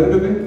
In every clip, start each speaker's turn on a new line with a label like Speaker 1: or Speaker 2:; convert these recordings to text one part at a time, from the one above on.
Speaker 1: ver, Pepe.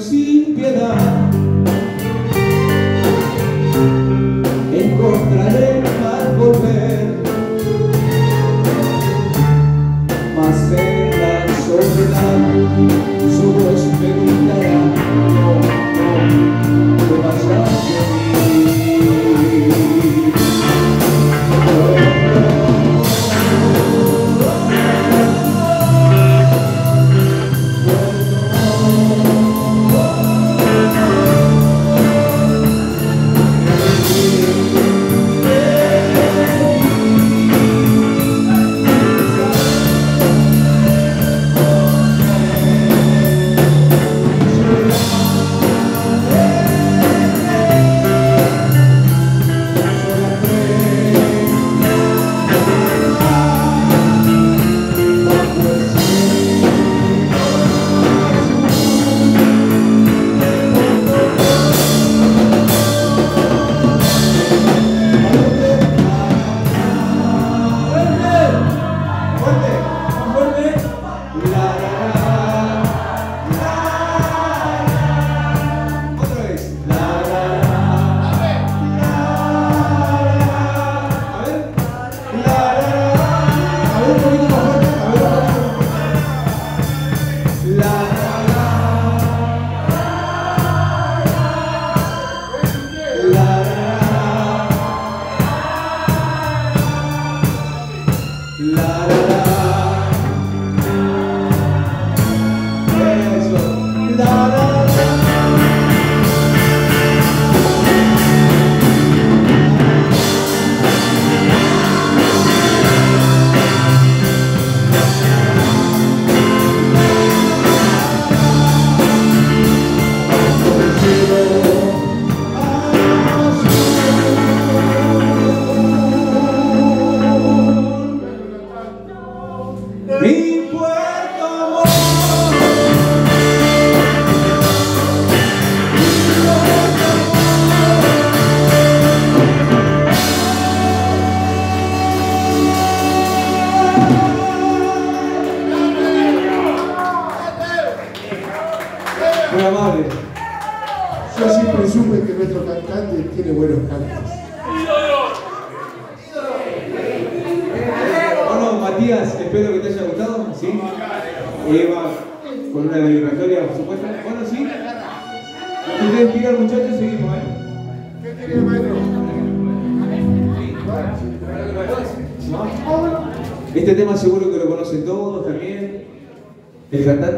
Speaker 1: Sin piedad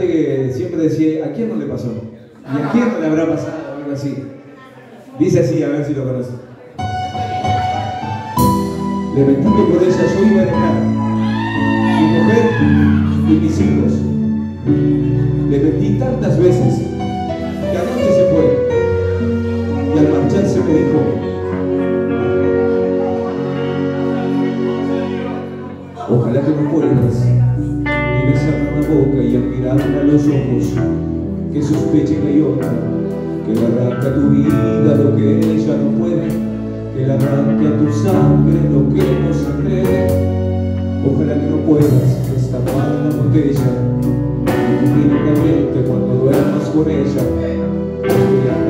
Speaker 2: que
Speaker 1: siempre decía, ¿a quién no le pasó? ¿Y a quién no le habrá pasado? Algo así. Dice así, a ver si lo conocen. Le mentí que por ella yo iba a dejar mi mujer y mis hijos. Le mentí tantas veces que anoche se fue y al marcharse me dijo, Ojalá que no la a los ojos que sospeche que otra que le arranca tu vida lo que ella no puede que le arranque a tu sangre lo que no se Ojalá que no puedas destapar la botella y cuando duermas con ella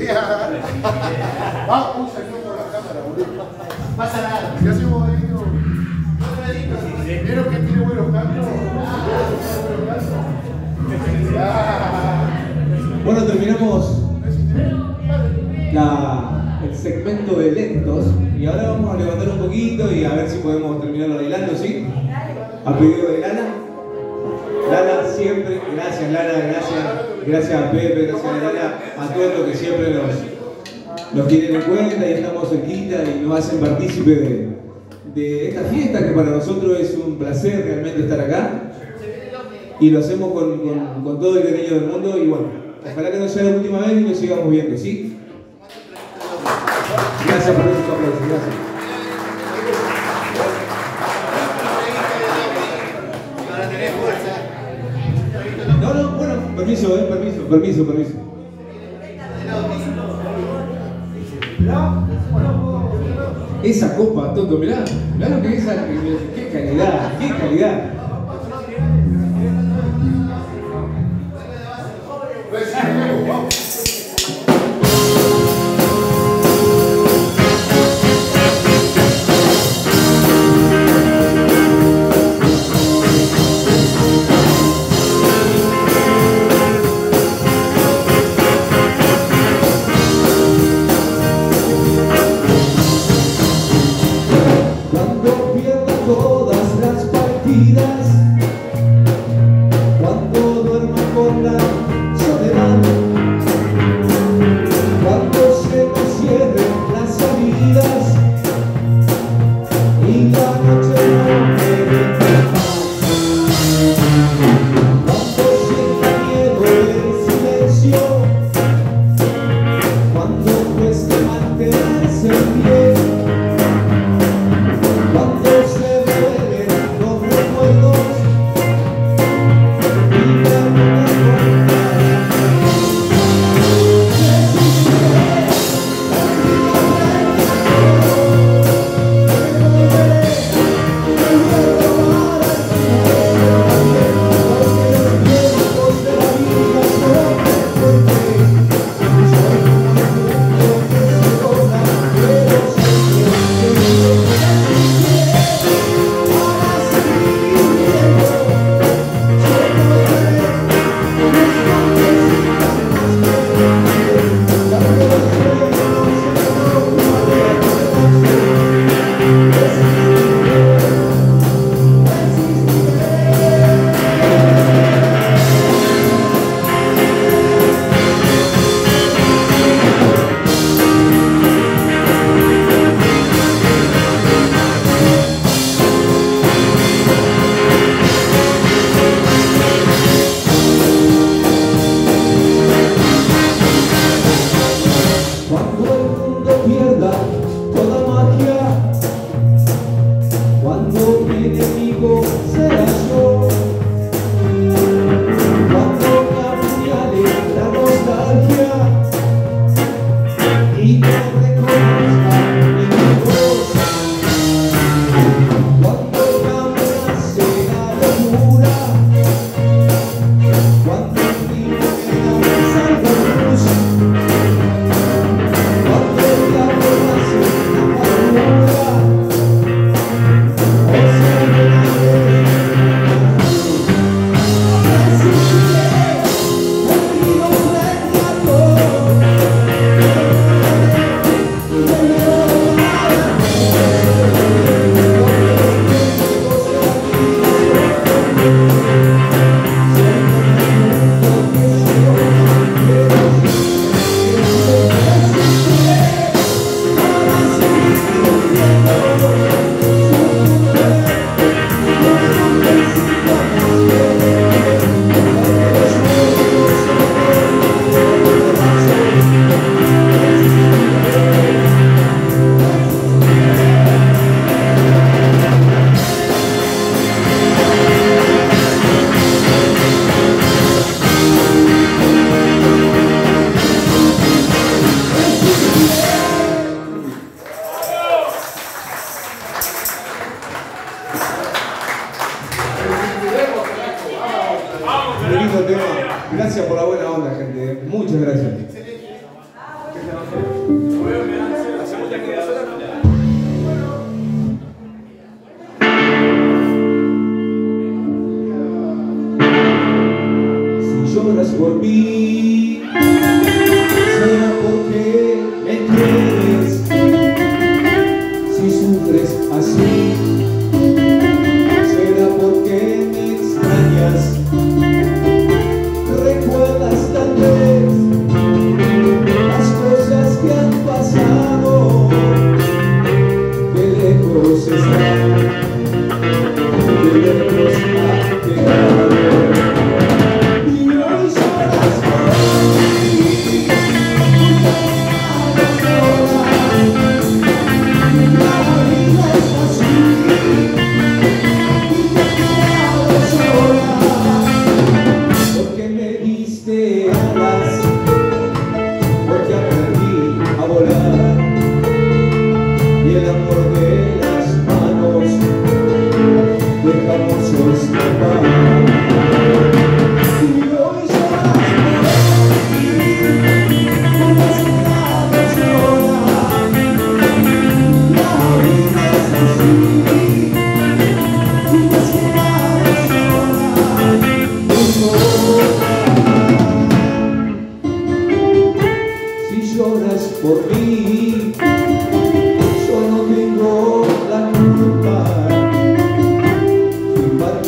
Speaker 2: Mentiroso. Ah, un saludo por la cámara, boludo. Pasa nada. ¿Qué hacemos, Benito? ¿Vieron que tiene buenos cantos?
Speaker 1: Bueno, terminamos la, el segmento de lentos Y ahora vamos a levantar un poquito y a ver si podemos terminarlo bailando, ¿sí? A pedido de Lana. Lana siempre, gracias Lana, gracias, gracias a Pepe, gracias a Lana, a todos los que siempre nos, nos tienen en cuenta y estamos cerquita y nos hacen partícipe de, esta fiesta que para nosotros es un placer realmente estar acá. Y lo hacemos con todo el cariño del mundo y bueno, ojalá que no sea la última vez y nos sigamos viendo, ¿sí? Gracias por esos aplausos, gracias. Permiso, eh, permiso, permiso, permiso. Esa copa, Toto, mirá, mirá lo que es, esa- qué calidad, qué calidad.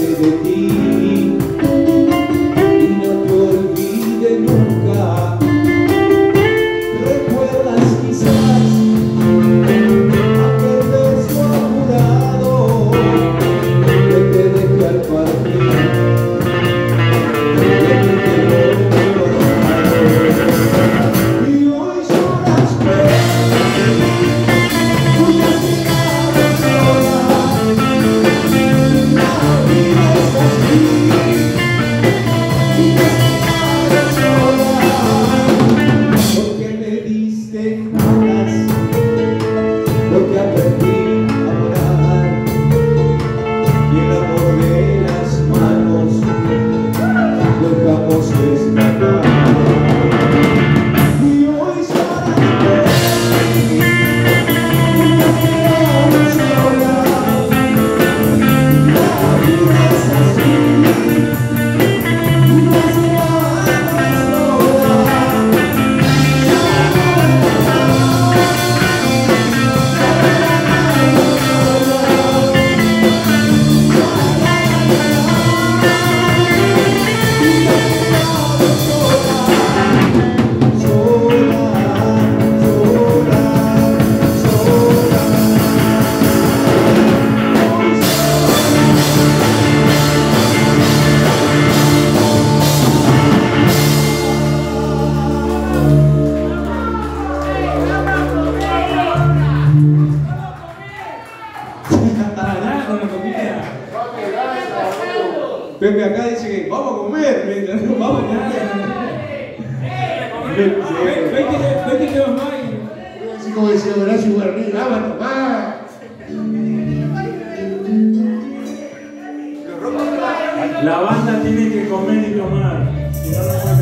Speaker 1: de ti. La
Speaker 3: banda tiene que comer y tomar.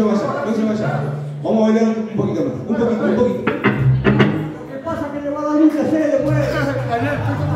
Speaker 3: se vaya, no
Speaker 1: se vaya. Vamos a bailar
Speaker 4: un poquito más, un poquito, un poquito. Lo que pasa es que
Speaker 1: le va a dar un después.